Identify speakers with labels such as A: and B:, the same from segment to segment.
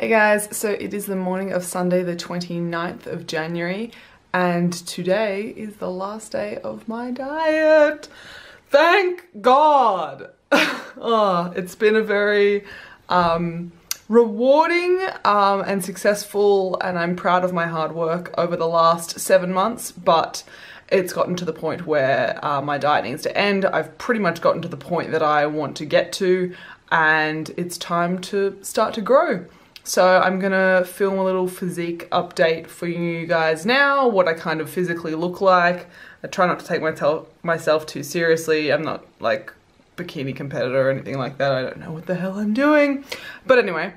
A: Hey guys, so it is the morning of Sunday the 29th of January and today is the last day of my diet. Thank God! oh, it's been a very um, rewarding um, and successful and I'm proud of my hard work over the last seven months but it's gotten to the point where uh, my diet needs to end. I've pretty much gotten to the point that I want to get to and it's time to start to grow. So I'm gonna film a little physique update for you guys now, what I kind of physically look like. I try not to take myself myself too seriously. I'm not like bikini competitor or anything like that. I don't know what the hell I'm doing. But anyway,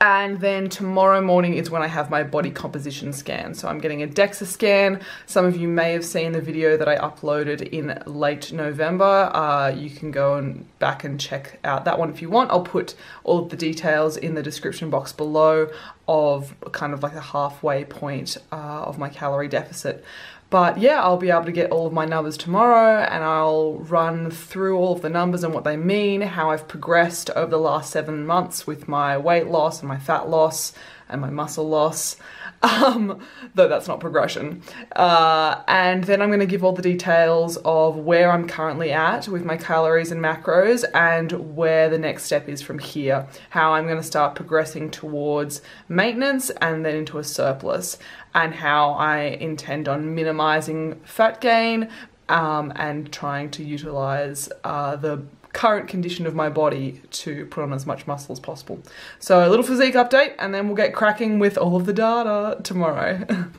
A: and then tomorrow morning is when I have my body composition scan. So I'm getting a DEXA scan. Some of you may have seen the video that I uploaded in late November. Uh, you can go and back and check out that one if you want. I'll put all of the details in the description box below of kind of like a halfway point uh, of my calorie deficit. But yeah, I'll be able to get all of my numbers tomorrow and I'll run through all of the numbers and what they mean, how I've progressed over the last seven months with my weight loss and my fat loss and my muscle loss. Um, though that's not progression. Uh, and then I'm going to give all the details of where I'm currently at with my calories and macros and where the next step is from here. How I'm going to start progressing towards maintenance and then into a surplus and how I intend on minimizing fat gain um, and trying to utilize uh, the current condition of my body to put on as much muscle as possible. So a little physique update and then we'll get cracking with all of the data tomorrow.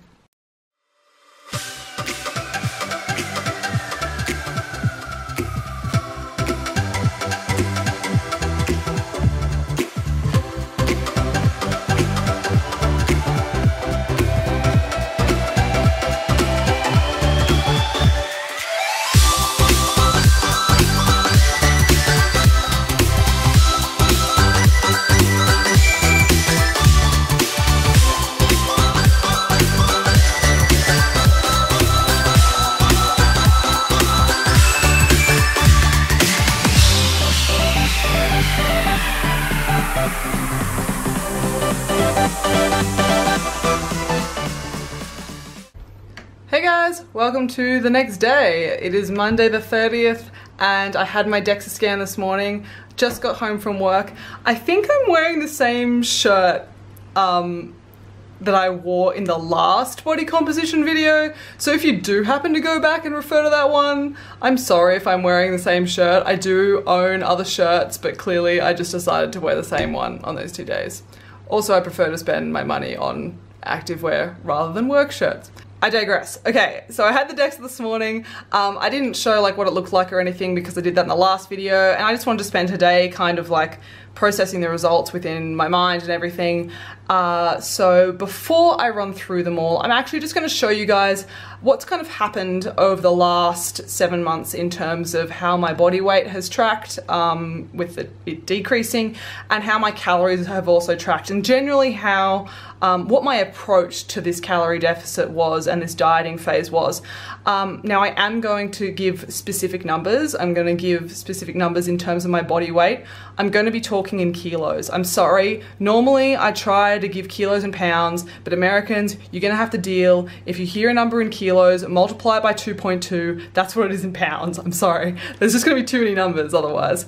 A: welcome to the next day. It is Monday the 30th and I had my DEXA scan this morning, just got home from work. I think I'm wearing the same shirt um, that I wore in the last body composition video. So if you do happen to go back and refer to that one, I'm sorry if I'm wearing the same shirt. I do own other shirts, but clearly I just decided to wear the same one on those two days. Also, I prefer to spend my money on activewear rather than work shirts. I digress. Okay, so I had the DEXA this morning. Um, I didn't show like what it looked like or anything because I did that in the last video and I just wanted to spend today kind of like processing the results within my mind and everything. Uh, so before I run through them all, I'm actually just going to show you guys what's kind of happened over the last seven months in terms of how my body weight has tracked um, with it, decreasing and how my calories have also tracked and generally how um, what my approach to this calorie deficit was and this dieting phase was. Um, now I am going to give specific numbers. I'm going to give specific numbers in terms of my body weight. I'm going to be talking in kilos. I'm sorry. Normally I try to give kilos and pounds, but Americans, you're going to have to deal. If you hear a number in kilos, multiply it by 2.2. That's what it is in pounds. I'm sorry. There's just going to be too many numbers otherwise.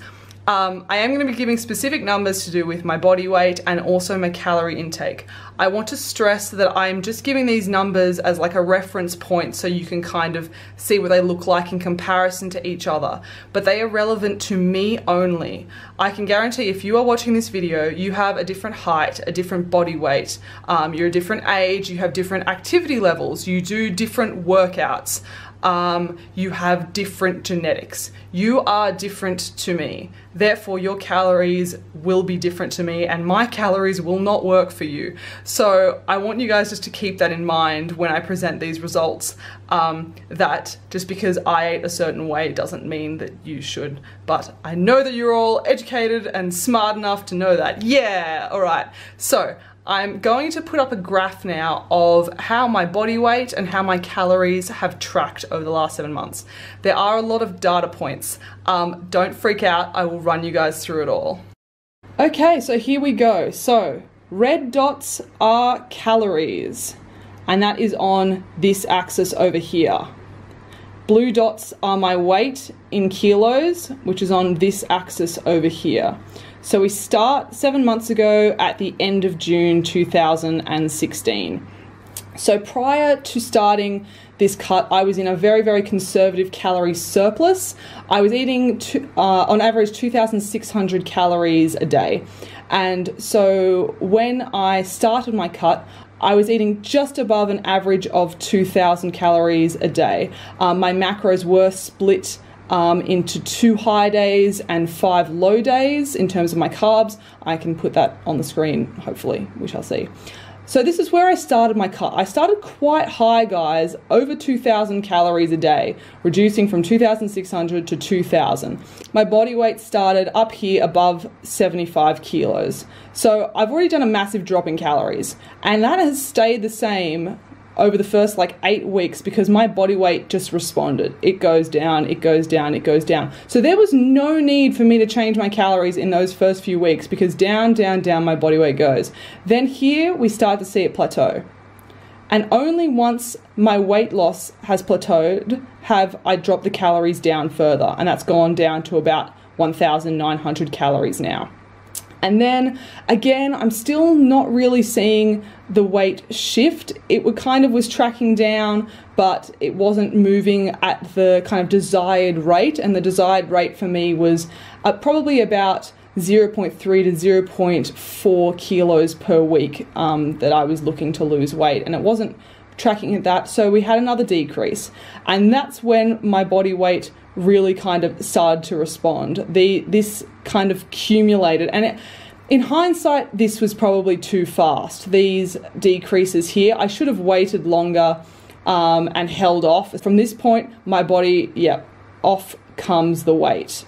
A: Um, I am going to be giving specific numbers to do with my body weight and also my calorie intake. I want to stress that I'm just giving these numbers as like a reference point so you can kind of see what they look like in comparison to each other. But they are relevant to me only. I can guarantee if you are watching this video, you have a different height, a different body weight, um, you're a different age, you have different activity levels, you do different workouts um, you have different genetics. You are different to me. Therefore, your calories will be different to me and my calories will not work for you. So I want you guys just to keep that in mind when I present these results, um, that just because I ate a certain way doesn't mean that you should. But I know that you're all educated and smart enough to know that. Yeah, all right. So I'm going to put up a graph now of how my body weight and how my calories have tracked over the last seven months. There are a lot of data points. Um, don't freak out, I will run you guys through it all. Okay, so here we go. So red dots are calories, and that is on this axis over here. Blue dots are my weight in kilos, which is on this axis over here. So we start seven months ago at the end of June 2016. So prior to starting this cut, I was in a very, very conservative calorie surplus. I was eating uh, on average 2,600 calories a day. And so when I started my cut, I was eating just above an average of 2,000 calories a day. Um, my macros were split um, into two high days and five low days in terms of my carbs. I can put that on the screen, hopefully, we shall see. So this is where I started my cut. I started quite high, guys, over 2,000 calories a day, reducing from 2,600 to 2,000. My body weight started up here above 75 kilos. So I've already done a massive drop in calories, and that has stayed the same over the first like eight weeks because my body weight just responded. It goes down, it goes down, it goes down. So there was no need for me to change my calories in those first few weeks because down, down, down my body weight goes. Then here we start to see it plateau. And only once my weight loss has plateaued have I dropped the calories down further. And that's gone down to about 1,900 calories now. And then again, I'm still not really seeing the weight shift. It kind of was tracking down, but it wasn't moving at the kind of desired rate. And the desired rate for me was uh, probably about 0.3 to 0.4 kilos per week um, that I was looking to lose weight. And it wasn't tracking at that. So we had another decrease. And that's when my body weight really kind of started to respond. The this kind of accumulated and it, in hindsight this was probably too fast. These decreases here, I should have waited longer um, and held off. From this point, my body, yeah, off comes the weight.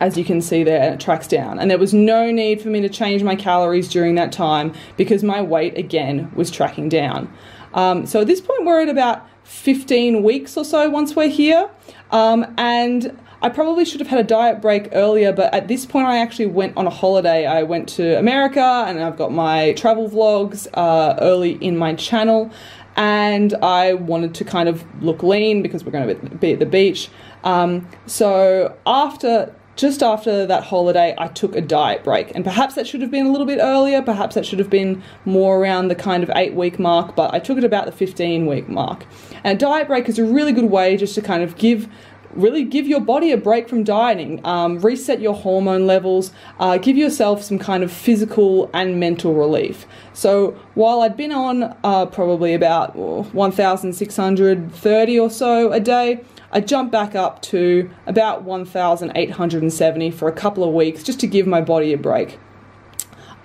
A: As you can see there, it tracks down. And there was no need for me to change my calories during that time because my weight again was tracking down. Um, so at this point, we're at about 15 weeks or so once we're here. Um, and I probably should have had a diet break earlier, but at this point, I actually went on a holiday. I went to America and I've got my travel vlogs uh, early in my channel. And I wanted to kind of look lean because we're going to be at the beach. Um, so after just after that holiday, I took a diet break. And perhaps that should have been a little bit earlier, perhaps that should have been more around the kind of eight week mark, but I took it about the 15 week mark. And a diet break is a really good way just to kind of give really give your body a break from dieting, um, reset your hormone levels, uh, give yourself some kind of physical and mental relief. So while I'd been on uh, probably about 1,630 or so a day, I jumped back up to about 1,870 for a couple of weeks just to give my body a break.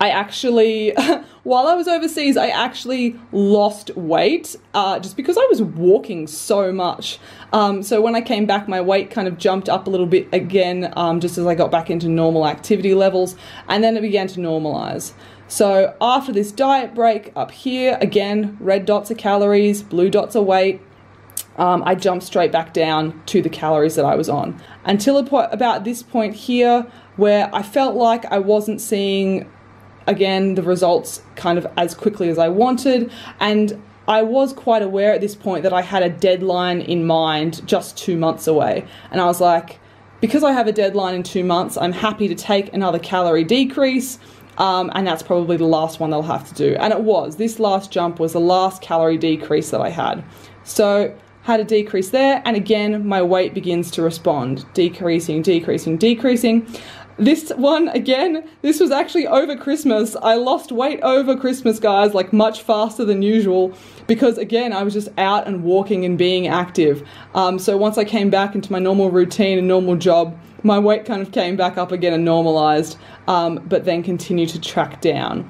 A: I actually, while I was overseas, I actually lost weight uh, just because I was walking so much. Um, so when I came back, my weight kind of jumped up a little bit again, um, just as I got back into normal activity levels, and then it began to normalize. So after this diet break up here, again, red dots are calories, blue dots are weight, um, I jumped straight back down to the calories that I was on. Until about this point here, where I felt like I wasn't seeing, again, the results kind of as quickly as I wanted. And I was quite aware at this point that I had a deadline in mind just two months away. And I was like, because I have a deadline in two months, I'm happy to take another calorie decrease. Um, and that's probably the last one they'll have to do. And it was. This last jump was the last calorie decrease that I had. So had a decrease there, and again, my weight begins to respond, decreasing, decreasing, decreasing. This one, again, this was actually over Christmas. I lost weight over Christmas, guys, like much faster than usual, because again, I was just out and walking and being active. Um, so once I came back into my normal routine and normal job, my weight kind of came back up again and normalized, um, but then continued to track down.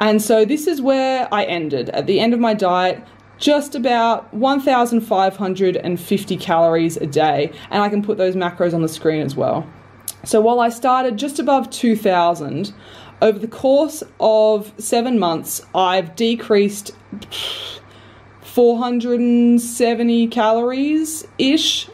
A: And so this is where I ended. At the end of my diet, just about 1,550 calories a day, and I can put those macros on the screen as well. So while I started just above 2,000, over the course of seven months, I've decreased 470 calories ish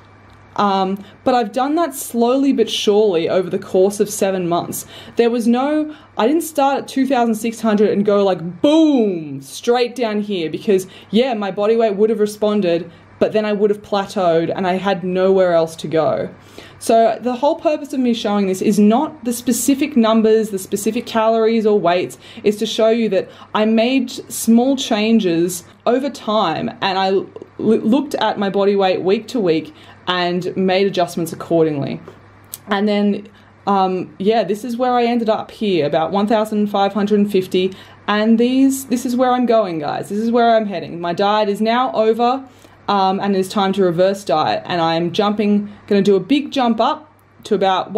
A: Um, but I've done that slowly but surely over the course of seven months. There was no, I didn't start at 2,600 and go like boom, straight down here because, yeah, my body weight would have responded, but then I would have plateaued and I had nowhere else to go. So, the whole purpose of me showing this is not the specific numbers, the specific calories or weights, is to show you that I made small changes over time and I looked at my body weight week to week and made adjustments accordingly. And then, um, yeah, this is where I ended up here, about 1,550. And these, this is where I'm going, guys. This is where I'm heading. My diet is now over um, and it's time to reverse diet. And I'm jumping, going to do a big jump up to about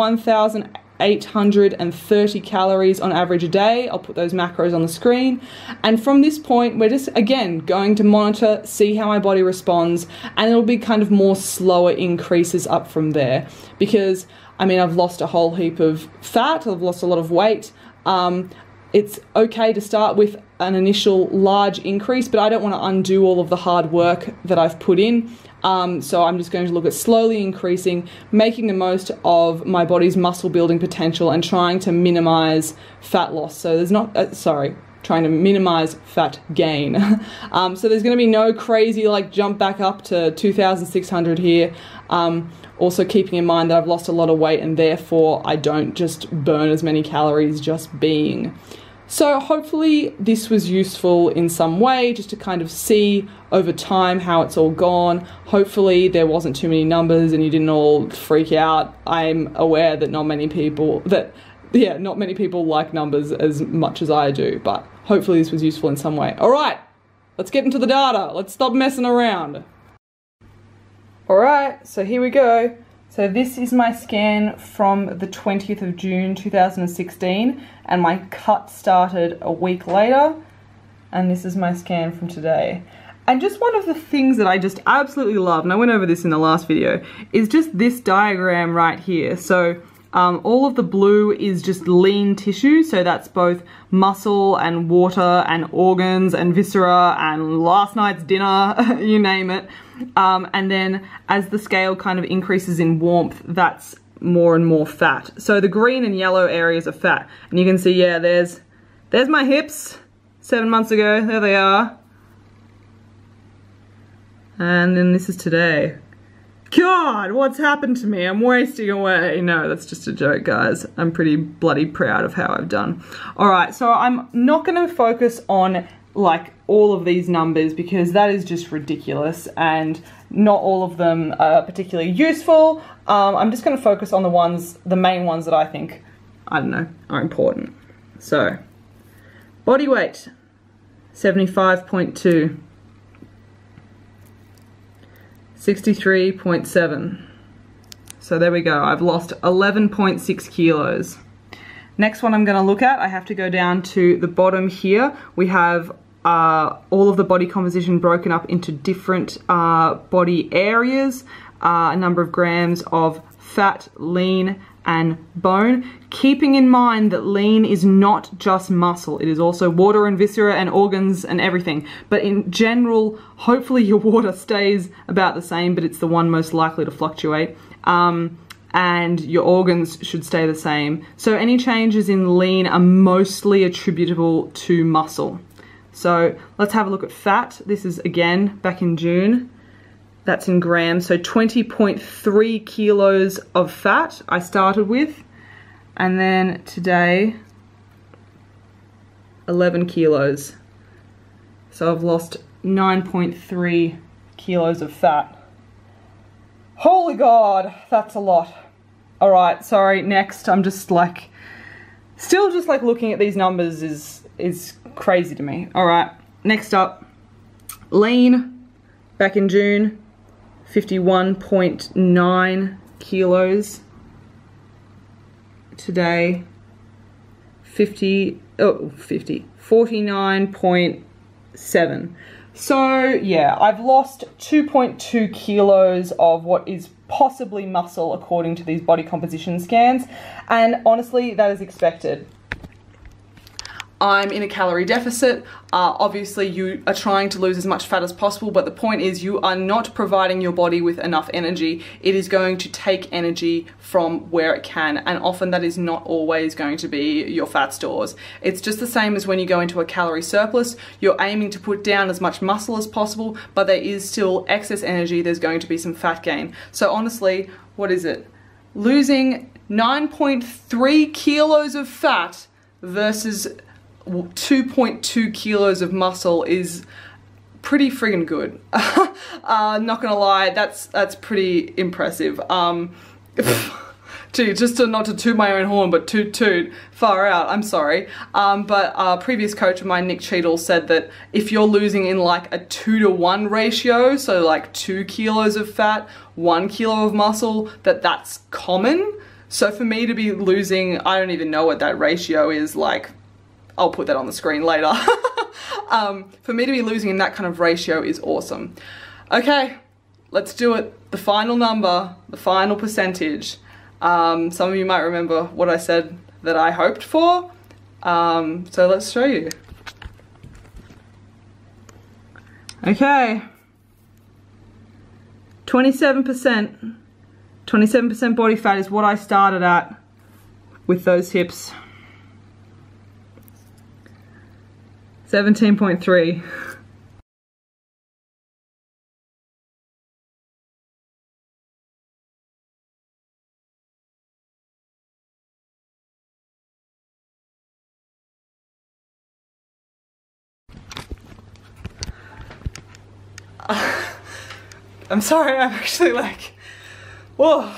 A: 1,830 calories on average a day. I'll put those macros on the screen. And from this point, we're just, again, going to monitor, see how my body responds, and it'll be kind of more slower increases up from there. Because, I mean, I've lost a whole heap of fat, I've lost a lot of weight. Um, it's okay to start with an initial large increase, but I don't want to undo all of the hard work that I've put in. Um, so I'm just going to look at slowly increasing, making the most of my body's muscle building potential and trying to minimize fat loss. So there's not, uh, sorry, trying to minimize fat gain. um, so there's going to be no crazy like jump back up to 2,600 here. Um, also keeping in mind that I've lost a lot of weight and therefore I don't just burn as many calories just being. So, hopefully, this was useful in some way just to kind of see over time how it's all gone. Hopefully, there wasn't too many numbers and you didn't all freak out. I'm aware that not many people, that, yeah, not many people like numbers as much as I do, but hopefully, this was useful in some way. All right, let's get into the data. Let's stop messing around. All right, so here we go. So this is my scan from the 20th of June 2016 and my cut started a week later and this is my scan from today. And just one of the things that I just absolutely love, and I went over this in the last video, is just this diagram right here. So um, all of the blue is just lean tissue, so that's both muscle and water and organs and viscera and last night's dinner, you name it. Um, and then as the scale kind of increases in warmth, that's more and more fat. So the green and yellow areas are fat. And you can see, yeah, there's, there's my hips seven months ago. There they are. And then this is today. God, what's happened to me? I'm wasting away. No, that's just a joke, guys. I'm pretty bloody proud of how I've done. All right, so I'm not going to focus on like all of these numbers because that is just ridiculous and not all of them are particularly useful. Um, I'm just going to focus on the ones, the main ones that I think, I don't know, are important. So, body weight, 75.2. 63.7. So there we go, I've lost 11.6 kilos. Next one I'm going to look at, I have to go down to the bottom here. We have uh, all of the body composition broken up into different uh, body areas, uh, a number of grams of fat, lean, and bone, keeping in mind that lean is not just muscle, it is also water and viscera and organs and everything. But in general, hopefully your water stays about the same, but it's the one most likely to fluctuate. Um, and your organs should stay the same. So any changes in lean are mostly attributable to muscle. So let's have a look at fat. This is again back in June. That's in grams. So 20.3 kilos of fat I started with. And then today, 11 kilos. So I've lost 9.3 kilos of fat. Holy God, that's a lot. All right, sorry, next. I'm just like, still just like looking at these numbers is, is crazy to me. All right, next up, lean, back in June, 51.9 kilos. Today, 50, oh, 50, 49.7. So yeah, I've lost 2.2 kilos of what is possibly muscle according to these body composition scans. And honestly, that is expected. I'm in a calorie deficit. Uh, obviously, you are trying to lose as much fat as possible, but the point is you are not providing your body with enough energy. It is going to take energy from where it can, and often that is not always going to be your fat stores. It's just the same as when you go into a calorie surplus. You're aiming to put down as much muscle as possible, but there is still excess energy. There's going to be some fat gain. So honestly, what is it? Losing 9.3 kilos of fat versus 2.2 kilos of muscle is pretty friggin' good. uh, not gonna lie, that's that's pretty impressive. Um, gee, just to, not to toot my own horn, but toot toot, far out, I'm sorry. Um, but a previous coach of mine, Nick Cheadle, said that if you're losing in like a two to one ratio, so like two kilos of fat, one kilo of muscle, that that's common. So for me to be losing, I don't even know what that ratio is, like I'll put that on the screen later. um, for me to be losing in that kind of ratio is awesome. Okay, let's do it. The final number, the final percentage. Um, some of you might remember what I said that I hoped for. Um, so let's show you. Okay. 27%. 27% body fat is what I started at with those hips. 17.3. I'm sorry, I'm actually like, whoa.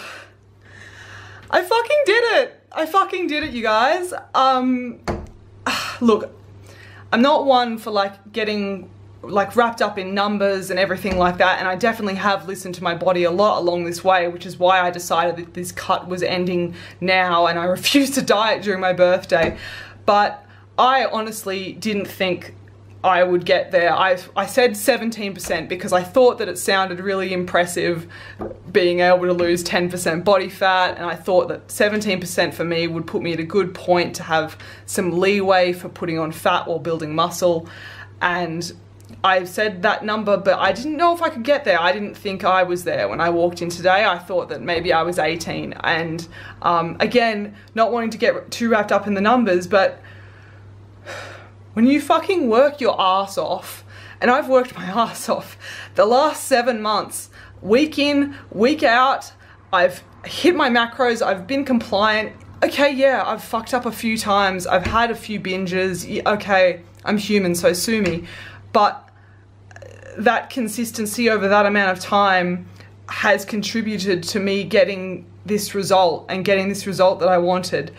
A: I fucking did it. I fucking did it, you guys. Um, look, I'm not one for like getting like wrapped up in numbers and everything like that and I definitely have listened to my body a lot along this way which is why I decided that this cut was ending now and I refused to diet during my birthday. But I honestly didn't think I would get there. I, I said 17% because I thought that it sounded really impressive being able to lose 10% body fat and I thought that 17% for me would put me at a good point to have some leeway for putting on fat or building muscle and I said that number but I didn't know if I could get there. I didn't think I was there when I walked in today. I thought that maybe I was 18 and um, again not wanting to get too wrapped up in the numbers but when you fucking work your ass off, and I've worked my ass off the last seven months, week in, week out, I've hit my macros, I've been compliant. Okay, yeah, I've fucked up a few times, I've had a few binges, okay, I'm human, so sue me. But uh, that consistency over that amount of time has contributed to me getting this result and getting this result that I wanted.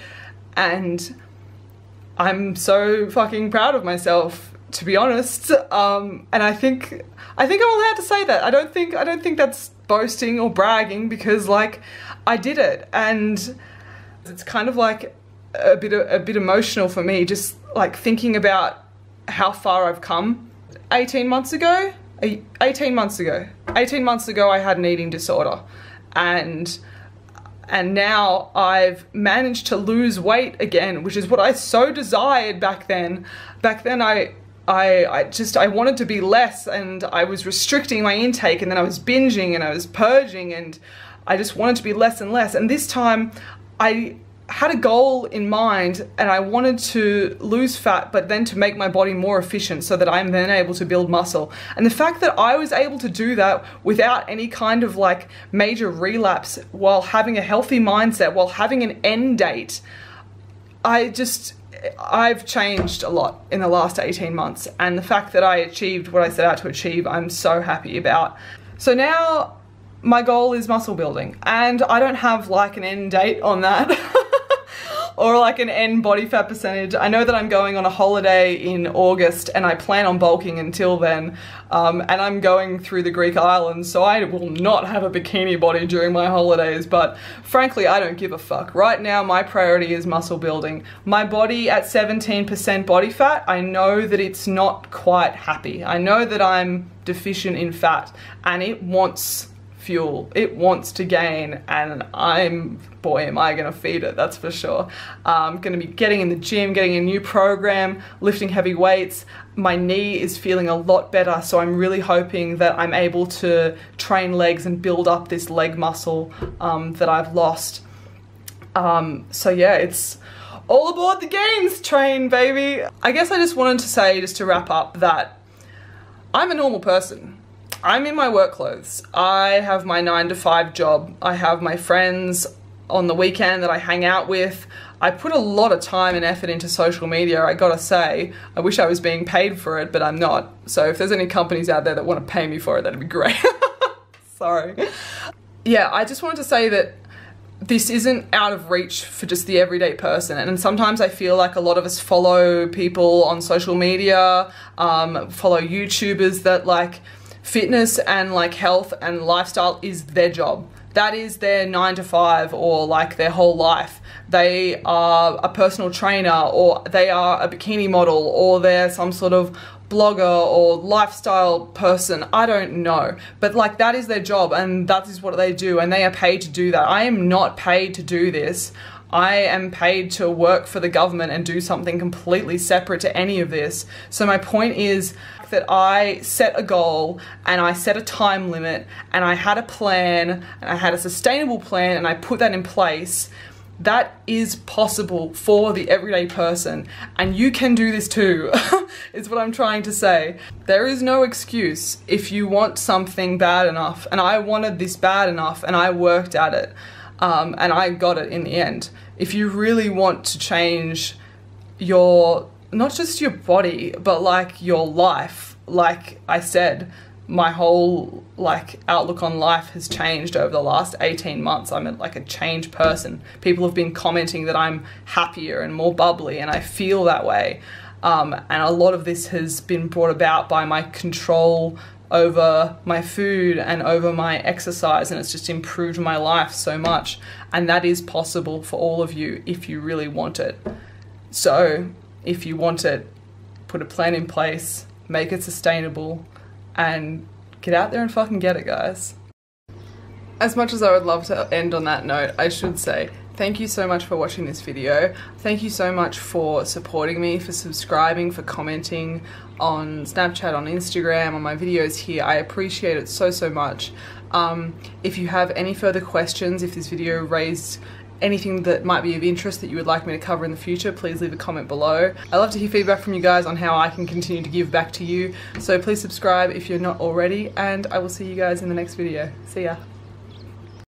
A: And I'm so fucking proud of myself, to be honest. Um, and I think I think I'm allowed to say that. I don't think I don't think that's boasting or bragging because like I did it and it's kind of like a bit a bit emotional for me just like thinking about how far I've come. 18 months ago, 18 months ago, 18 months ago I had an eating disorder and and now I've managed to lose weight again, which is what I so desired back then. Back then I I, I, just I wanted to be less and I was restricting my intake and then I was binging and I was purging and I just wanted to be less and less and this time I had a goal in mind and I wanted to lose fat but then to make my body more efficient so that I'm then able to build muscle. And the fact that I was able to do that without any kind of like major relapse while having a healthy mindset, while having an end date, I just I've changed a lot in the last 18 months and the fact that I achieved what I set out to achieve I'm so happy about. So now my goal is muscle building and I don't have like an end date on that. or like an end body fat percentage. I know that I'm going on a holiday in August and I plan on bulking until then. Um, and I'm going through the Greek islands, so I will not have a bikini body during my holidays. But frankly, I don't give a fuck. Right now, my priority is muscle building. My body at 17% body fat, I know that it's not quite happy. I know that I'm deficient in fat and it wants fuel. It wants to gain, and I'm, boy, am I gonna feed it, that's for sure. I'm gonna be getting in the gym, getting a new program, lifting heavy weights. My knee is feeling a lot better, so I'm really hoping that I'm able to train legs and build up this leg muscle um, that I've lost. Um, so yeah, it's all aboard the gains train, baby. I guess I just wanted to say, just to wrap up, that I'm a normal person. I'm in my work clothes. I have my nine to five job. I have my friends on the weekend that I hang out with. I put a lot of time and effort into social media, I gotta say. I wish I was being paid for it, but I'm not. So if there's any companies out there that wanna pay me for it, that'd be great. Sorry. Yeah, I just wanted to say that this isn't out of reach for just the everyday person. And sometimes I feel like a lot of us follow people on social media, um, follow YouTubers that like fitness and like health and lifestyle is their job. That is their nine to five or like their whole life. They are a personal trainer or they are a bikini model or they're some sort of blogger or lifestyle person. I don't know. But like that is their job and that is what they do and they are paid to do that. I am not paid to do this. I am paid to work for the government and do something completely separate to any of this. So my point is that I set a goal and I set a time limit and I had a plan and I had a sustainable plan and I put that in place. That is possible for the everyday person and you can do this too is what I'm trying to say. There is no excuse if you want something bad enough and I wanted this bad enough and I worked at it um, and I got it in the end if you really want to change your not just your body but like your life like I said my whole like outlook on life has changed over the last 18 months. I'm a, like a changed person. People have been commenting that I'm happier and more bubbly and I feel that way. Um, and a lot of this has been brought about by my control over my food and over my exercise and it's just improved my life so much and that is possible for all of you if you really want it. So if you want it, put a plan in place, make it sustainable, and get out there and fucking get it, guys. As much as I would love to end on that note, I should say thank you so much for watching this video. Thank you so much for supporting me, for subscribing, for commenting on Snapchat, on Instagram, on my videos here. I appreciate it so, so much. Um, if you have any further questions, if this video raised anything that might be of interest that you would like me to cover in the future, please leave a comment below. I love to hear feedback from you guys on how I can continue to give back to you. So please subscribe if you're not already and I will see you guys in the next video. See ya.